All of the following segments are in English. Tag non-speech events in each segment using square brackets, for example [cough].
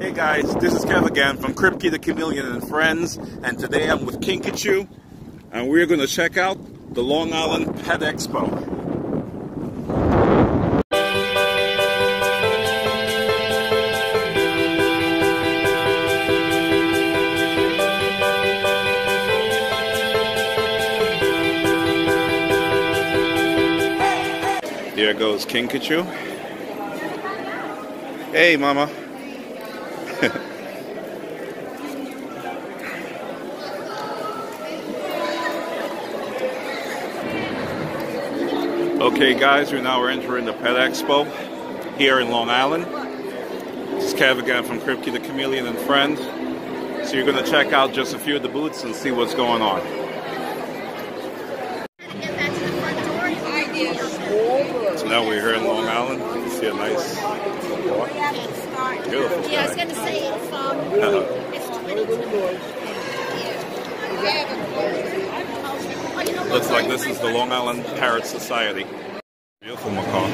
Hey guys, this is Kev again from Kripke the Chameleon and Friends, and today I'm with KinKaChu, and we're going to check out the Long Island Pet Expo. There goes KinKaChu. Hey, Mama. Okay, guys, we now entering the Pet Expo here in Long Island. This is Kev again from Kripke the Chameleon and Friends. So you're going to check out just a few of the booths and see what's going on. So now we're here in Long Island. You can see a nice Beautiful. Yeah, I was going to say it's, um, uh-huh. it's 22. Looks like this is the Long Island Parrot Society. Beautiful [laughs] macaw.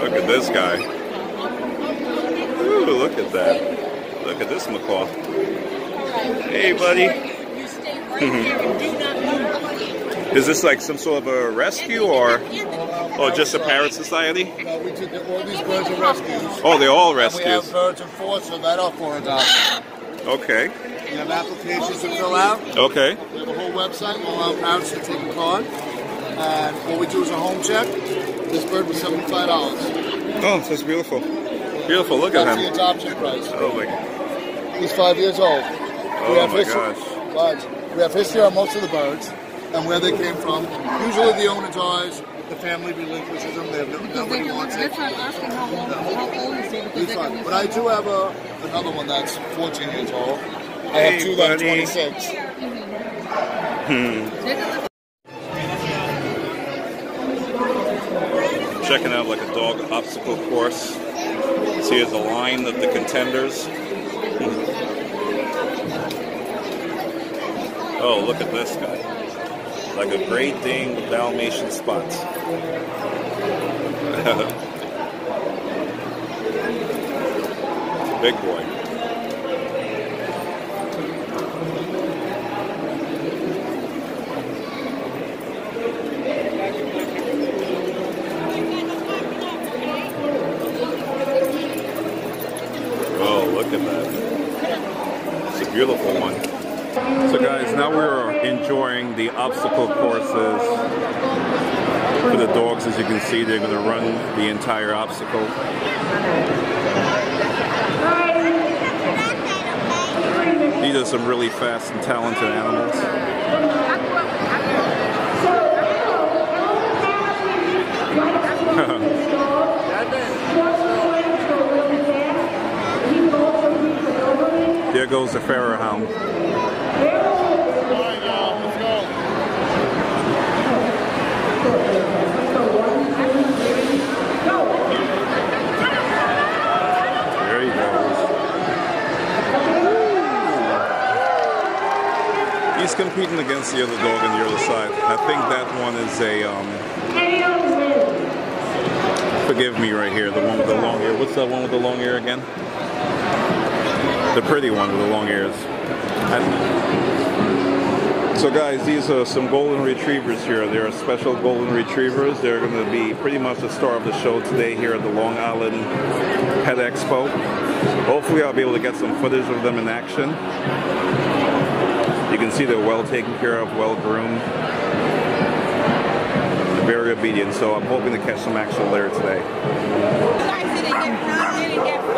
look at this guy. Ooh, look at that. Look at this macaw. Hey, buddy. [laughs] Is this like some sort of a rescue or or just a parrot society? No, we did all these birds are rescues. Oh, they're all And we rescues. have birds in foster that are for adoption. Okay. We have applications to fill out. Okay. We have a whole website. All our parents can take a card. And what we do is a home check. This bird was $75. Oh, that's beautiful. Beautiful. Look at him. That's the him. adoption price. Oh my. God. He's five years old. Oh my history. gosh. But we have history on most of the birds and where they came from. Usually the owner dies, the family relinquishes them. They have no, nobody wants it. That's why I'm asking how old, how old is he? Because He's they But I do have a, another one that's 14 years old. I have two buddy. 26. Hmm. Checking out like a dog obstacle course. See, here's a line of the contenders. Hmm. Oh, look at this guy. Like a Great Dane with Dalmatian spots. [laughs] Big boy. Oh, look at that. It's a beautiful one. So guys, now we're enjoying the obstacle courses for the dogs. As you can see, they're going to run the entire obstacle. These are some really fast and talented animals. [laughs] There goes the Pharaoh hound. There he goes. He's competing against the other dog on the other side. I think that one is a, um, forgive me right here, the one with the long ear. What's that one with the long ear again? The pretty one with the long ears. So guys, these are some golden retrievers here. They are special golden retrievers. They're going to be pretty much the star of the show today here at the Long Island Pet Expo. Hopefully I'll be able to get some footage of them in action. You can see they're well taken care of, well groomed. Very obedient, so I'm hoping to catch some action later today.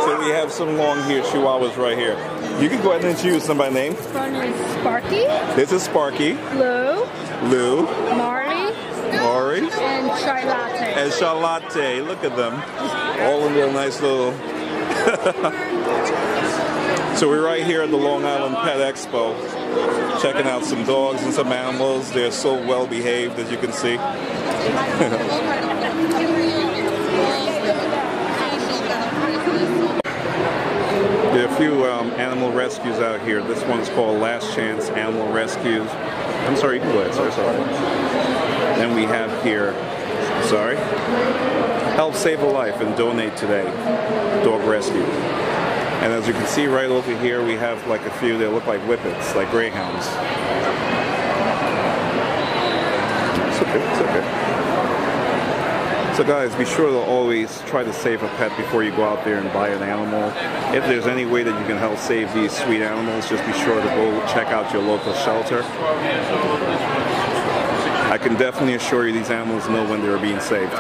So we have some long haired chihuahuas right here. You can go ahead and introduce them by name. One is Sparky, This is Sparky, Lou, Lou, Marley, Maury, and Charlotte. and Charlotte. Look at them. All in their nice little. [laughs] so we're right here at the Long Island Pet Expo, checking out some dogs and some animals. They're so well behaved, as you can see. [laughs] There are a few um, animal rescues out here. This one's called Last Chance Animal Rescues. I'm sorry, you can go ahead. Sorry. Then we have here, sorry. help save a life and donate today. Dog rescue. And as you can see right over here, we have like a few that look like whippets, like greyhounds. It's okay, it's okay. So guys, be sure to always try to save a pet before you go out there and buy an animal. If there's any way that you can help save these sweet animals, just be sure to go check out your local shelter. I can definitely assure you these animals know when they're being saved.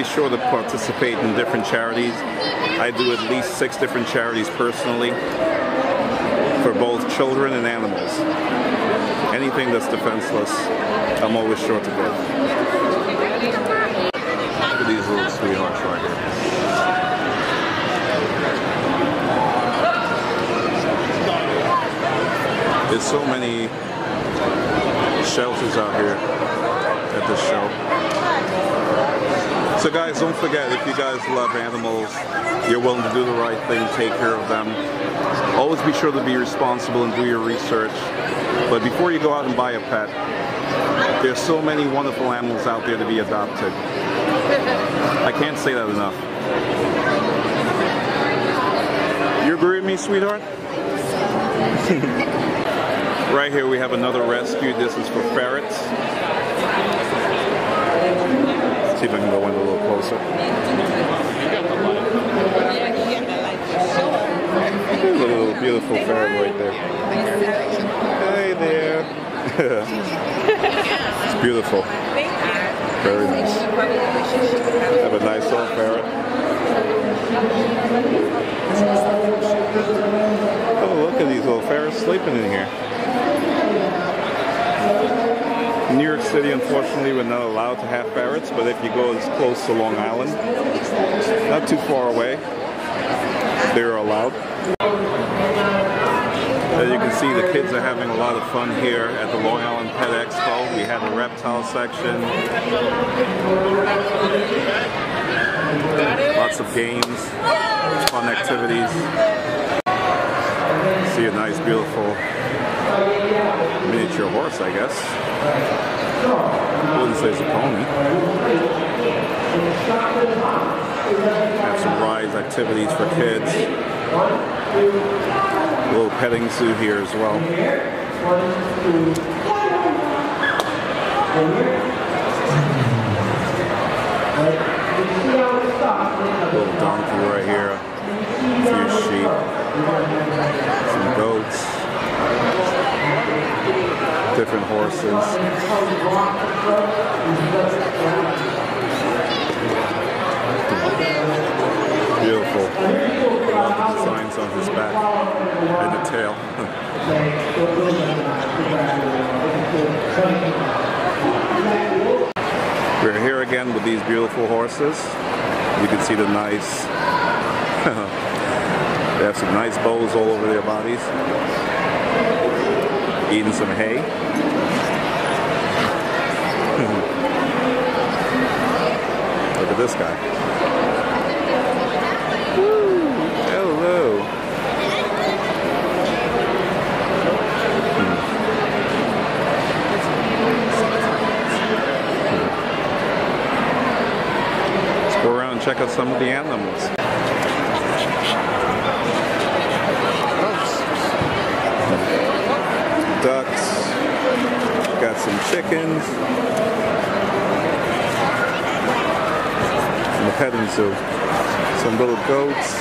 Be sure to participate in different charities. I do at least six different charities personally for both children and animals. Anything that's defenseless, I'm always sure to give. Look at these little sweethearts right here. There's so many shelters out here at this show. So guys, don't forget, if you guys love animals, you're willing to do the right thing, take care of them, always be sure to be responsible and do your research. But before you go out and buy a pet, there's so many wonderful animals out there to be adopted. I can't say that enough. You agree with me, sweetheart? [laughs] right here we have another rescue. This is for ferrets. See if I can go in a little. There's a little beautiful ferret right there. Hey there. [laughs] it's beautiful. Very nice. Have a nice little ferret. Oh, look at these little ferrets sleeping in here. New York City, unfortunately, we're not allowed to have ferrets, but if you go as close to Long Island, not too far away, they're allowed. As you can see, the kids are having a lot of fun here at the Long Island Pet Expo. We have a reptile section. Lots of games, fun activities. See a nice, beautiful miniature horse, I guess. I wouldn't say it's a pony. Have some rides, activities for kids. A little petting zoo here as well. Little donkey right here. A few sheep. Some goats. Different horses. Beautiful. Designs on his back and the tail. [laughs] We're here again with these beautiful horses. You can see the nice, [laughs] they have some nice bows all over their bodies. Eating some hay. [laughs] Look at this guy. Woo! Hello. Hmm. Hmm. Let's go around and check out some of the animals. Chickens. In the petting zoo. Some little goats.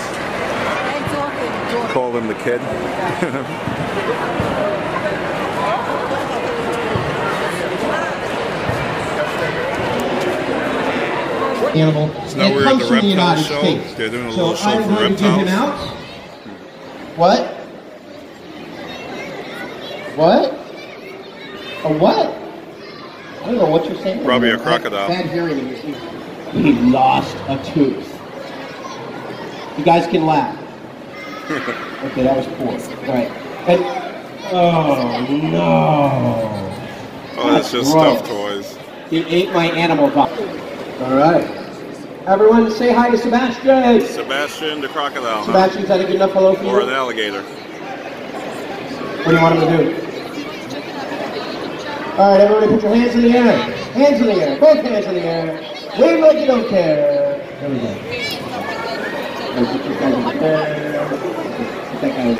Call them the kid. [laughs] animal. now and we're at the from reptile the United show. States. They're doing a so little show I'm for going to give him reptiles. out. What? What? A what? I what you're saying. Probably a crocodile. Bad hearing in your ear. He lost a tooth. You guys can laugh. [laughs] okay, that was poor. Right. And, oh no! Oh, that's just Gross. stuffed toys. You ate my animal body. All right. Everyone, say hi to Sebastian. Sebastian the crocodile, huh? Sebastian, is that a good enough hello for you? Or an alligator. What do you want him to do? All right, everybody, put your hands in the air. Hands in the air. Both hands in the air. Wave like you don't care. There we go. The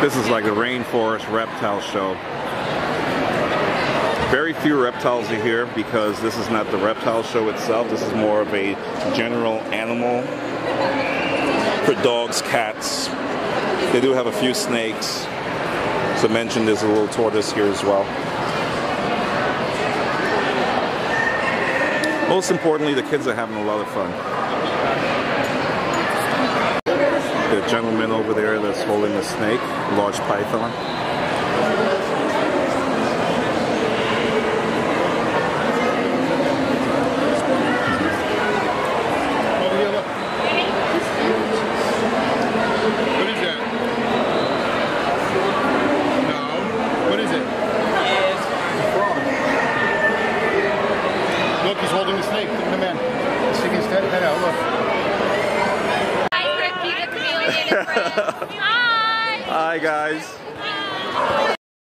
This is like a rainforest reptile show. Very few reptiles are here because this is not the reptile show itself. This is more of a general animal for dogs, cats. They do have a few snakes. So mention there's a little tortoise here as well. Most importantly, the kids are having a lot of fun. The gentleman over there that's holding a snake, large python. Over here, look. What is that? No. What is it? It's a frog. Look, he's holding the snake. Look at the man. Sticking his head head out. Look. Hi, Ricky the chameleon and friends. Hi. Hi guys.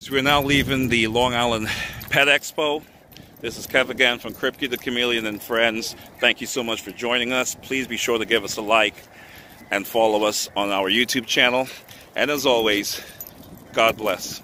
So we're now leaving the Long Island Pet Expo. This is Kev again from Kripke the Chameleon and Friends. Thank you so much for joining us. Please be sure to give us a like and follow us on our YouTube channel. And as always, God bless.